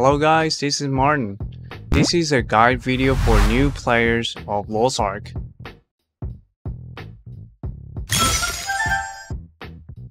Hello guys, this is Martin. This is a guide video for new players of Lost Ark.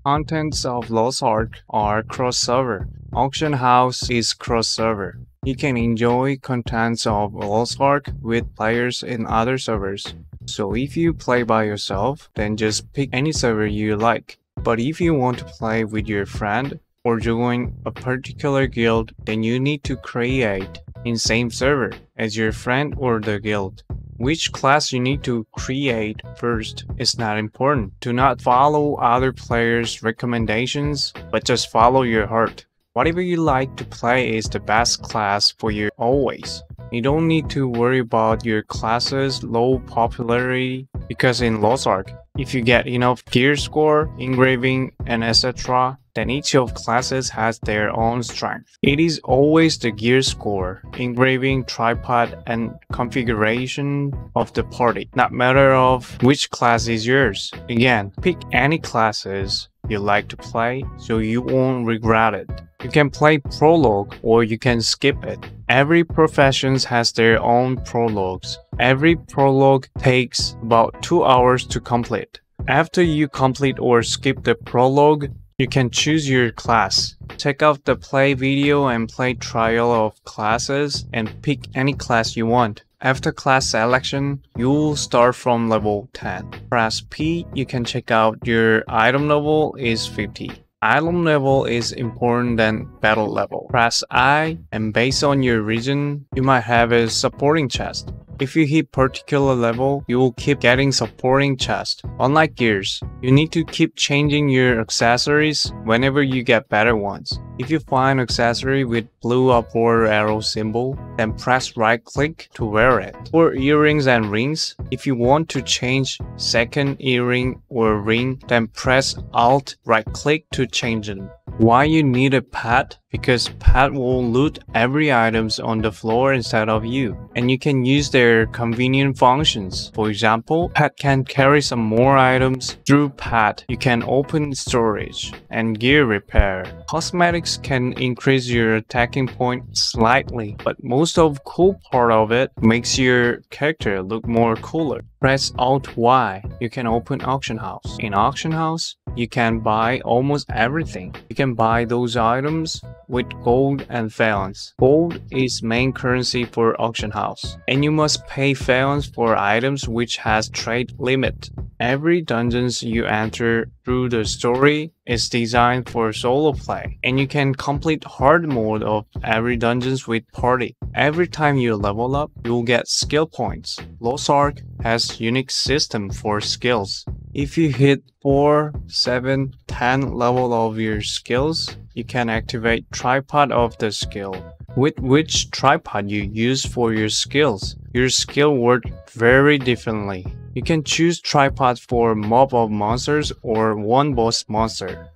Contents of Lost Ark are cross-server. Auction House is cross-server. You can enjoy contents of Lost Ark with players in other servers. So if you play by yourself, then just pick any server you like. But if you want to play with your friend or join a particular guild, then you need to create in same server as your friend or the guild. Which class you need to create first is not important. Do not follow other players' recommendations, but just follow your heart. Whatever you like to play is the best class for you always. You don't need to worry about your class's low popularity because in Lost Ark, if you get enough gear score, engraving, and etc., then each of classes has their own strength. It is always the gear score, engraving, tripod, and configuration of the party, not matter of which class is yours. Again, pick any classes you like to play so you won't regret it. You can play prologue or you can skip it. Every profession has their own prologues. Every prologue takes about 2 hours to complete. After you complete or skip the prologue, you can choose your class. Check out the play video and play trial of classes and pick any class you want. After class selection, you'll start from level 10. Press P, you can check out your item level is 50. Item level is important than battle level. Press I, and based on your region, you might have a supporting chest. If you hit particular level, you will keep getting supporting chest. Unlike gears, you need to keep changing your accessories whenever you get better ones. If you find accessory with blue upward arrow symbol, then press right click to wear it. For earrings and rings, if you want to change second earring or ring, then press alt right click to change them. Why you need a pet? Because pet will loot every items on the floor instead of you, and you can use their convenient functions. For example, pet can carry some more items. Through pet, you can open storage and gear repair. Cosmetics can increase your attacking point slightly, but most of cool part of it makes your character look more cooler. Press Alt Y, you can open auction house. In auction house, you can buy almost everything. You can buy those items with gold and pheons. Gold is main currency for auction house, and you must pay pheons for items which has trade limit. Every dungeons you enter through the story is designed for solo play, and you can complete hard mode of every dungeons with party. Every time you level up, you'll get skill points. Lost Ark has unique system for skills. If you hit 4, 7, 10 level of your skills, you can activate tripod of the skill. With which tripod you use for your skills, your skill work very differently. You can choose tripod for mob of monsters or one boss monster.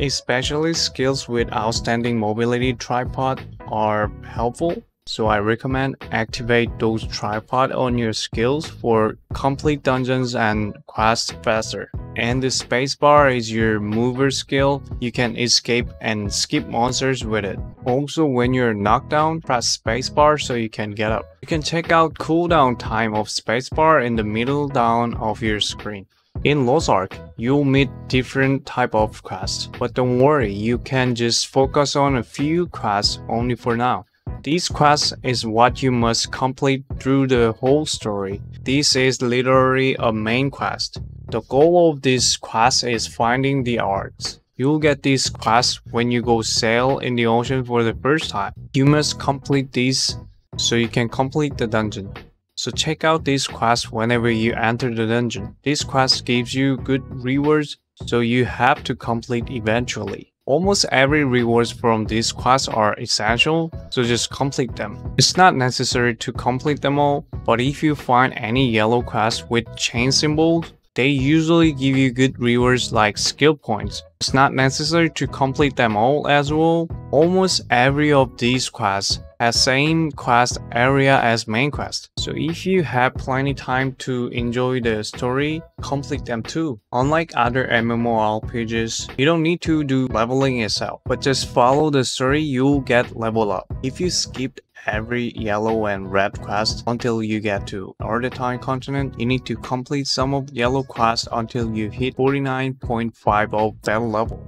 Especially skills with outstanding mobility tripod are helpful, so I recommend activate those tripod on your skills for complete dungeons and quests faster. And the spacebar is your mover skill, you can escape and skip monsters with it. Also when you're knocked down, press spacebar so you can get up. You can check out cooldown time of spacebar in the middle down of your screen. In Lost Ark, you'll meet different type of quests, but don't worry, you can just focus on a few quests only for now. These quest is what you must complete through the whole story. This is literally a main quest. The goal of this quest is finding the arts. You'll get this quest when you go sail in the ocean for the first time. You must complete these so you can complete the dungeon. So check out this quest whenever you enter the dungeon. This quest gives you good rewards, so you have to complete eventually. Almost every rewards from this quest are essential, so just complete them. It's not necessary to complete them all, but if you find any yellow quest with chain symbols, they usually give you good rewards like skill points. It's not necessary to complete them all as well. Almost every of these quests has same quest area as main quest. So if you have plenty time to enjoy the story, complete them too. Unlike other MMORPGs, you don't need to do leveling yourself, but just follow the story, you'll get level up. If you skipped every yellow and red quest until you get to Arthetine continent, you need to complete some of yellow quests until you hit 49.5 of that level.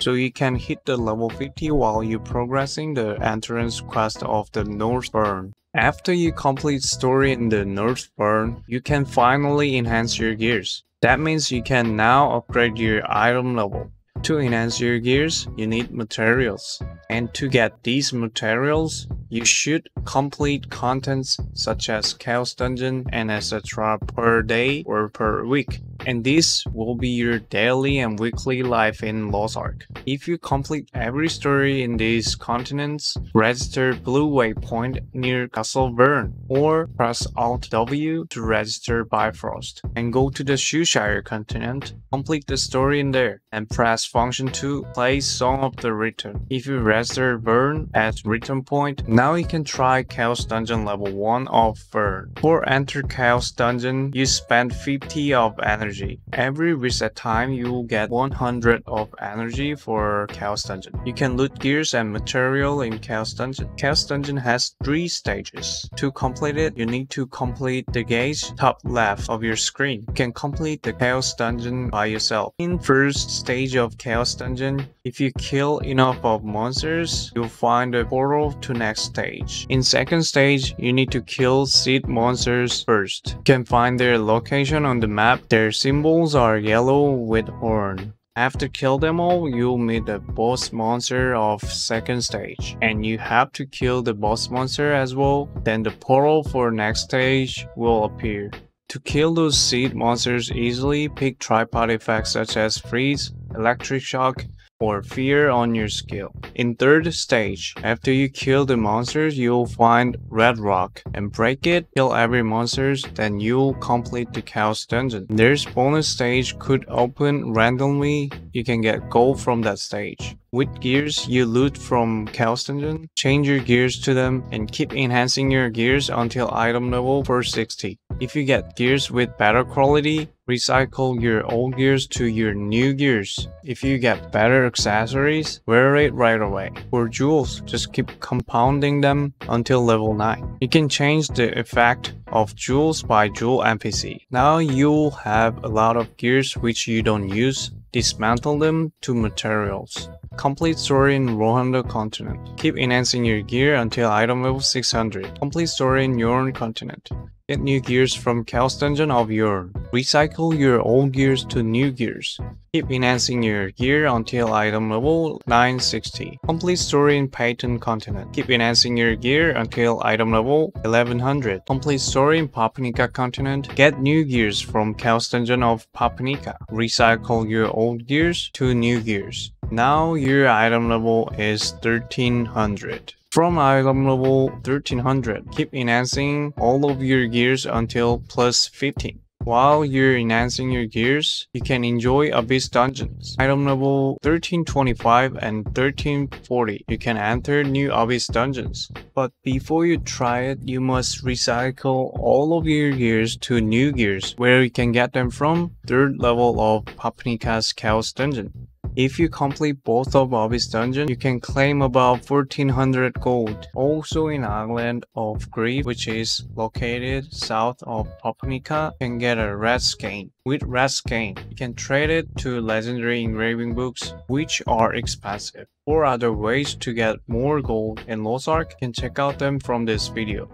So you can hit the level 50 while you're progressing the entrance quest of the North Vern. After you complete story in the North Vern, you can finally enhance your gears. That means you can now upgrade your item level. To enhance your gears, you need materials. And to get these materials, you should complete contents such as Chaos Dungeon and etc. per day or per week and this will be your daily and weekly life in Lost Ark. If you complete every story in these continents, register Blue Waypoint near Castle Vern, or press Alt W to register Bifrost, and go to the Shushire continent, complete the story in there, and press Function 2 play Song of the Return. If you register Vern at Return Point, now you can try Chaos Dungeon level 1 of Vern. For enter Chaos Dungeon, you spend 50 of energy energy. Every reset time, you will get 100 of energy for Chaos Dungeon. You can loot gears and material in Chaos Dungeon. Chaos Dungeon has three stages. To complete it, you need to complete the gauge top left of your screen. You can complete the Chaos Dungeon by yourself. In first stage of Chaos Dungeon, if you kill enough of monsters, you'll find a portal to next stage. In second stage, you need to kill seed monsters first. You can find their location on the map. There's symbols are yellow with horn. After kill them all, you'll meet the boss monster of second stage. And you have to kill the boss monster as well, then the portal for next stage will appear. To kill those seed monsters easily, pick tripod effects such as freeze, electric shock, or fear on your skill. In third stage, after you kill the monsters, you'll find red rock and break it, kill every monsters, then you'll complete the chaos dungeon. There's bonus stage could open randomly, you can get gold from that stage. With gears, you loot from Chaos Dungeon, change your gears to them, and keep enhancing your gears until item level 460. If you get gears with better quality, recycle your old gears to your new gears. If you get better accessories, wear it right away. For jewels, just keep compounding them until level 9. You can change the effect of jewels by jewel NPC. Now you'll have a lot of gears which you don't use, dismantle them to materials. Complete story in Rohanda continent. Keep enhancing your gear until item level 600. Complete story in Yorn continent. Get new gears from Chaos Dungeon of Yorn. Recycle your old gears to new gears. Keep enhancing your gear until item level 960. Complete story in Payton Continent. Keep enhancing your gear until item level 1100. Complete story in Papanica Continent. Get new gears from Chaos Dungeon of Papanica. Recycle your old gears to new gears. Now your item level is 1300. From item level 1300, keep enhancing all of your gears until plus 15. While you're enhancing your gears, you can enjoy Abyss Dungeons. Item level 1325 and 1340, you can enter new Abyss Dungeons. But before you try it, you must recycle all of your gears to new gears, where you can get them from 3rd level of Papanica's Chaos Dungeon. If you complete both of Abyss Dungeon, you can claim about 1400 gold. Also in Island of Grief, which is located south of Papanica, you can get a red skein. With red skein, you can trade it to legendary engraving books, which are expensive. Or other ways to get more gold in Lost Ark, you can check out them from this video.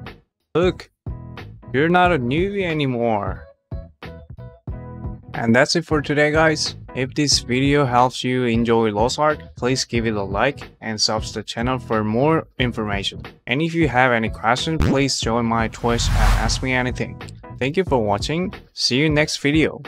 Look, you're not a newbie anymore. And that's it for today guys. If this video helps you enjoy Lost Ark, please give it a like and subscribe to the channel for more information. And if you have any questions, please join my Twitch and ask me anything. Thank you for watching. See you next video.